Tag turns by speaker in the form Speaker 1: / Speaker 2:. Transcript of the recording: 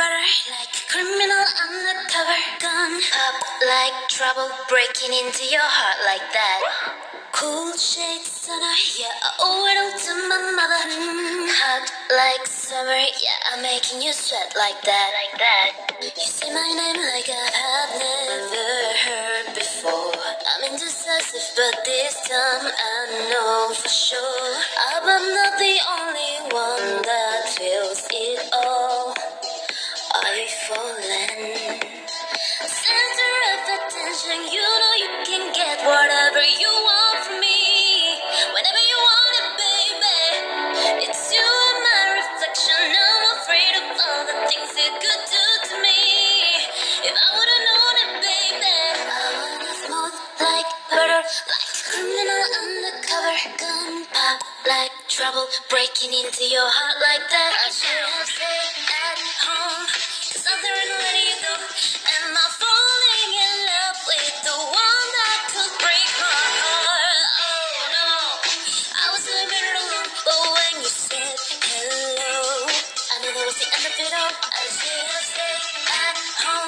Speaker 1: butter, like criminal undercover. Gun up like trouble breaking into your heart like that. Cool shade stunner, yeah, I owe it all to my mother. Hot like summer, yeah, I'm making you sweat like that, like that. You say my name like I have never heard before. I'm indecisive, but this time I know for sure. I'm not the only Center of attention, you know you can get whatever you want from me. Whenever you want it, baby. It's you and my reflection. I'm afraid of all the things could do to me. If I would've known it, baby. I wanna smooth like butter, like criminal undercover. Gun pop like trouble breaking into your heart like that. I should have stayed the end of it all. I have at home.